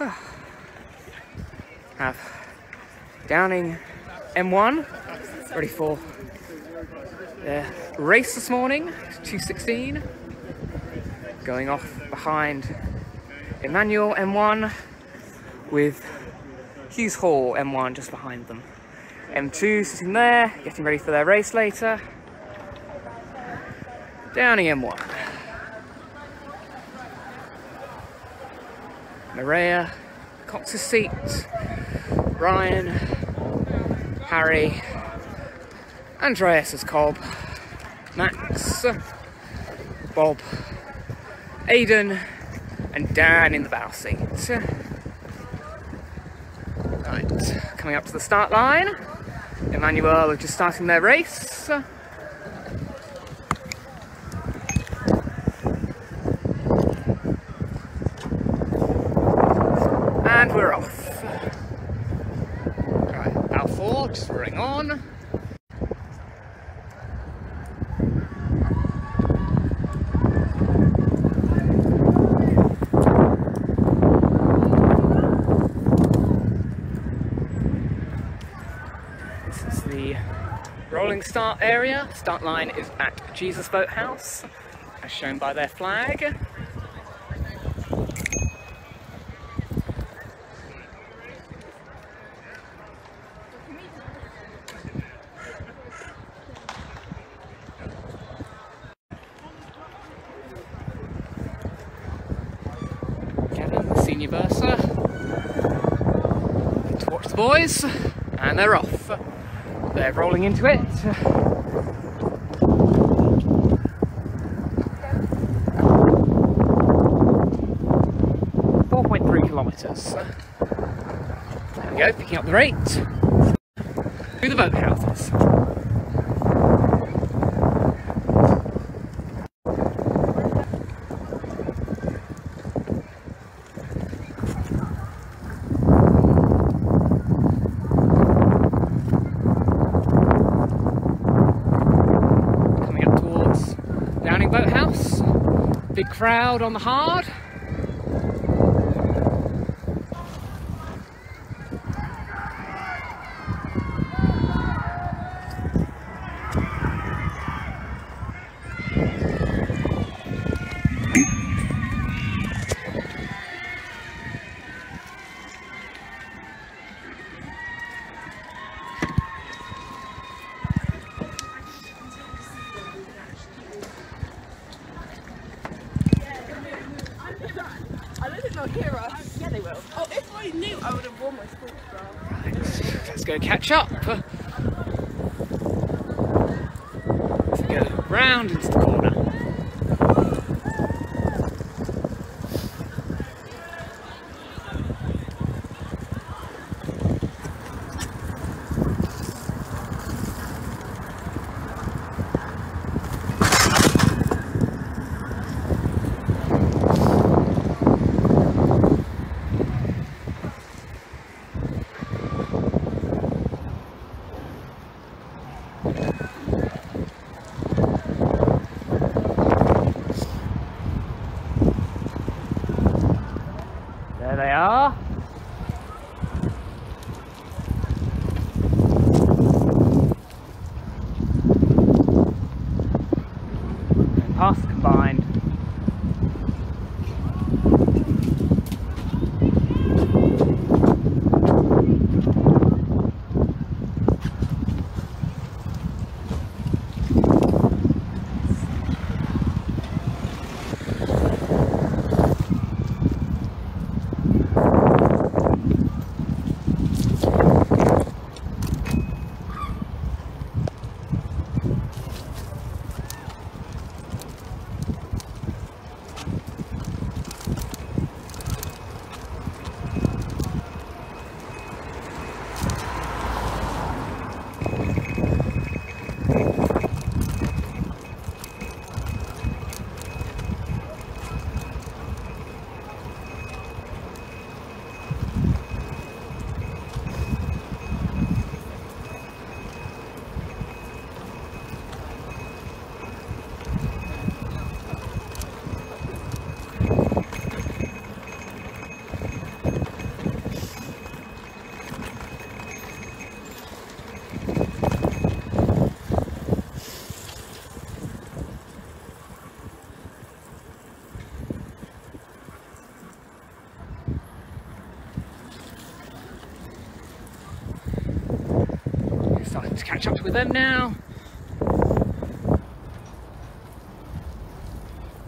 Have Downing M1 ready for their race this morning, 216. Going off behind Emmanuel M1 with Hughes Hall M1 just behind them. M2 sitting there, getting ready for their race later. Downing M1. Maria, Cox's seat, Ryan, Harry, Andreas's Cobb, Max, Bob, Aidan, and Dan in the bow seat. Right, coming up to the start line. Emmanuel are just starting their race. And we're off. Right, just roaring on. This is the rolling start area. Start line is at Jesus Boat House, as shown by their flag. Senior to watch the boys, and they're off. They're rolling into it. Four point three kilometres. There we go, picking up the rate. Through the boathouses. coming up towards Downing Boathouse. Crowd on the hard. Catch up. Let's go round catch up with them now.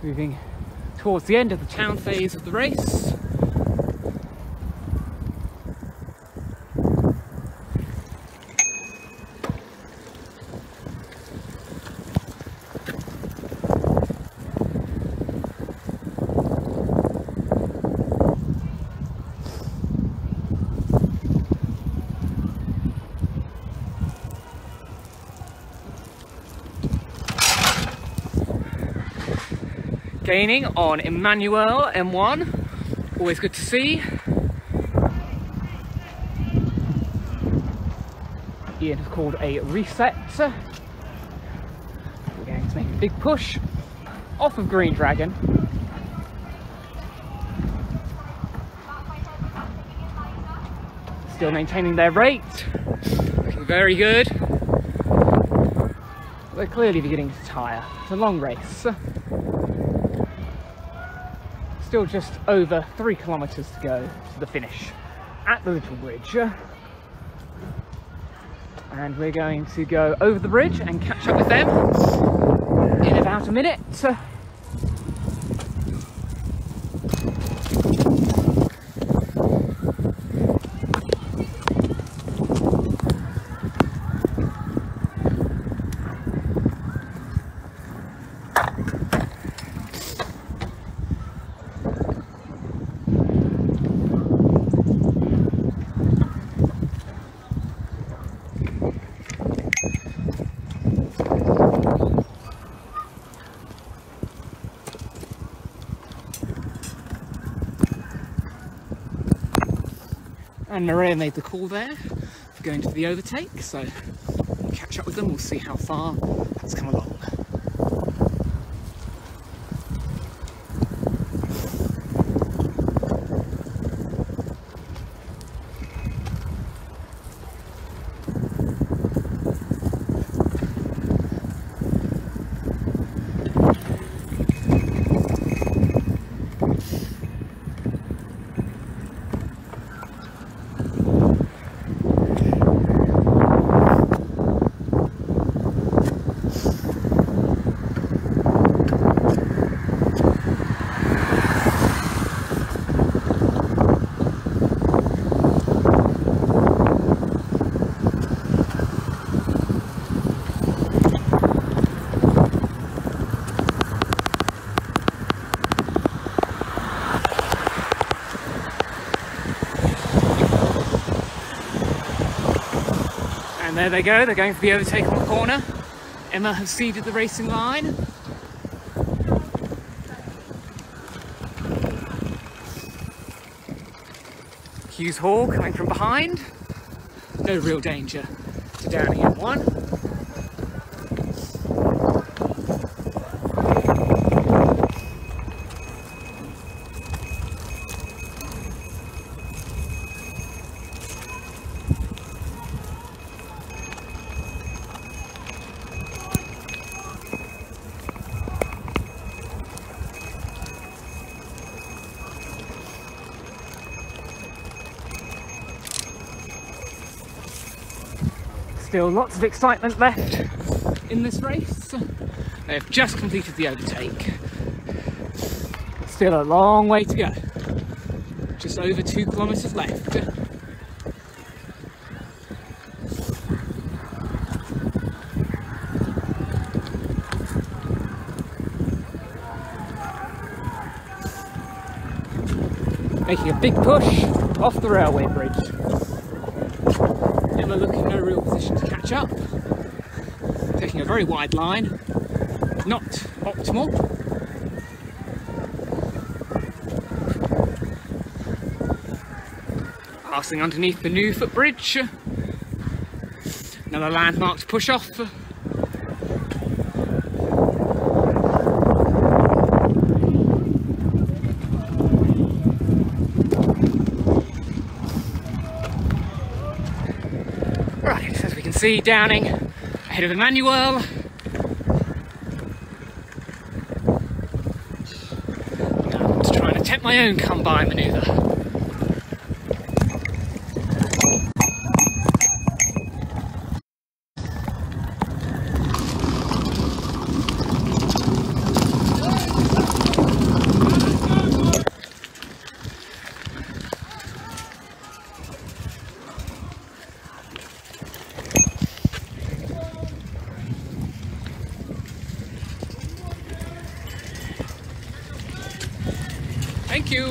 Moving towards the end of the town phase of the race. On Emmanuel M1. Always good to see. Ian has called a reset. We're going to make a big push off of Green Dragon. Still maintaining their rate. Looking very good. They're clearly beginning to tire. It's a long race still just over three kilometres to go to the finish at the little bridge. And we're going to go over the bridge and catch up with them in about a minute. And Maria made the call there for going to the overtake, so we'll catch up with them, we'll see how far that's come along. And there they go, they're going for the overtake on the corner. Emma has seeded the racing line. Hughes Hall coming from behind. No real danger to Downing M1. Still lots of excitement left in this race. They have just completed the overtake. Still a long way to go. Just over two kilometres left. Making a big push off the railway bridge. Looking no real position to catch up. Taking a very wide line. Not optimal. Passing underneath the new footbridge. Another landmark to push off. Right, as we can see, Downing ahead of Emmanuel. Now I'm trying to attempt my own come-by manoeuvre. Thank you.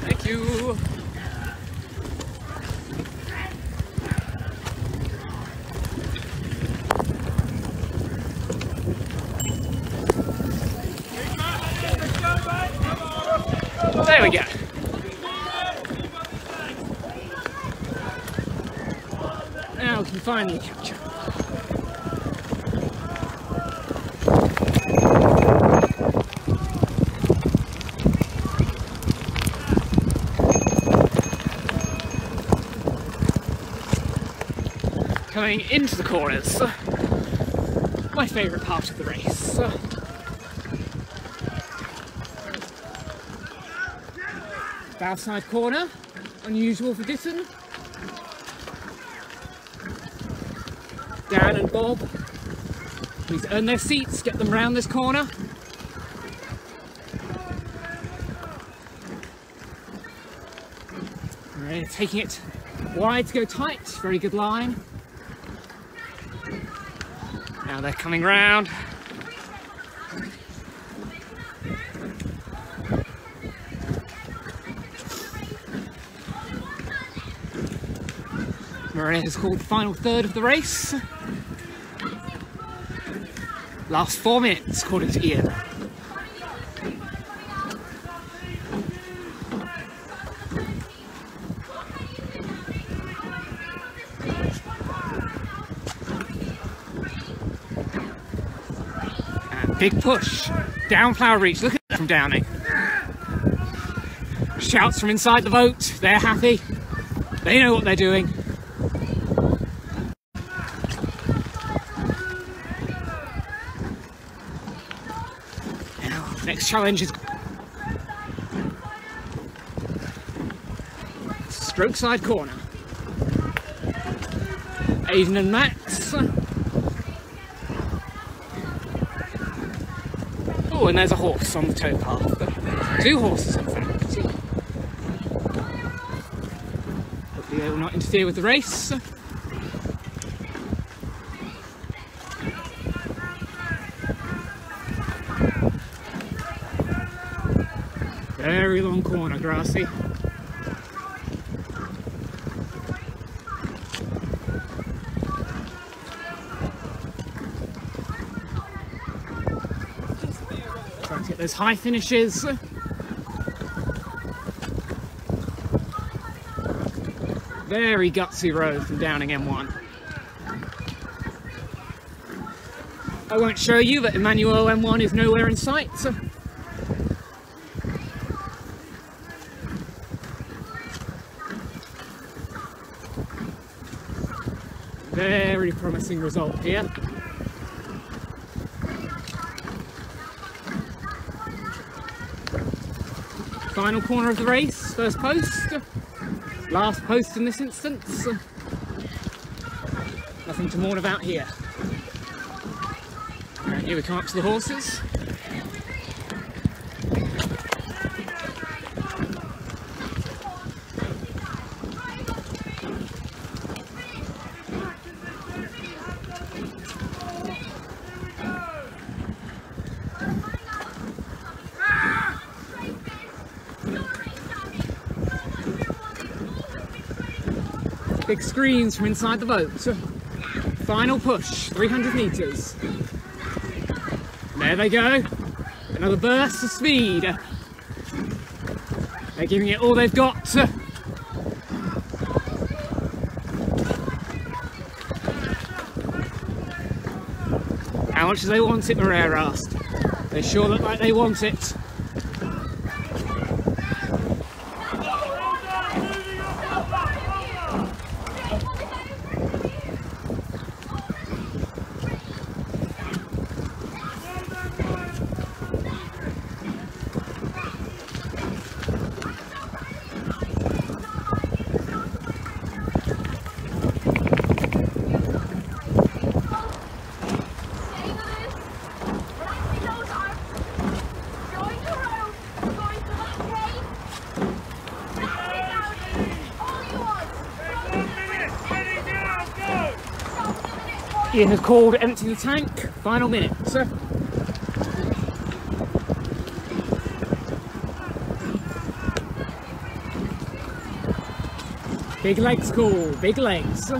Thank you. There we go. Now we can finally capture. Coming into the corners. My favourite part of the race. Bow side corner, unusual for Ditton. Dan and Bob, please earn their seats, get them round this corner. Taking it wide to go tight, very good line. Now they're coming round. Maria has called the final third of the race. Last four minutes, according to Ian. And big push down Plough Reach. Look at that from Downing. Shouts from inside the boat. They're happy. They know what they're doing. Next challenge is stroke side corner. Aiden and Max. Oh, and there's a horse on the towpath. Two horses, in fact. Hopefully they will not interfere with the race. Very long corner, grassy. Trying to get those high finishes. Very gutsy road from Downing M1. I won't show you, but Emmanuel M1 is nowhere in sight. Very promising result here. Final corner of the race, first post. Last post in this instance. Nothing to mourn about here. Here we come up to the horses. Screens from inside the boat. Final push, 300 metres. There they go. Another burst of speed. They're giving it all they've got. How much do they want it, Maria asked. They sure look like they want it. Ian has called empty the tank. Final minute, sir. Big legs call, big legs.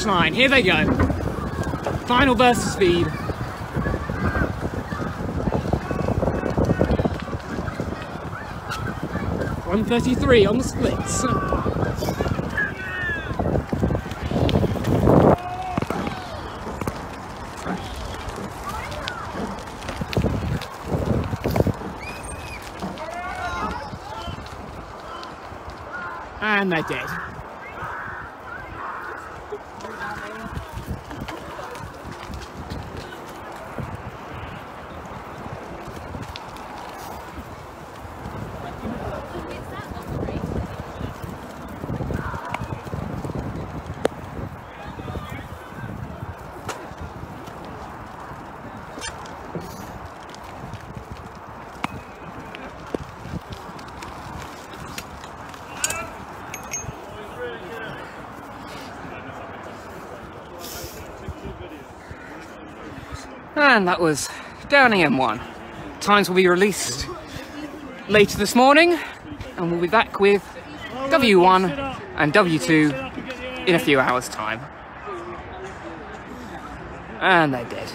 Finish line, here they go. Final burst of speed. One thirty-three on the splits. And they're dead. And that was Downing M1. Times will be released later this morning, and we'll be back with W1 and W2 in a few hours' time. And they're dead.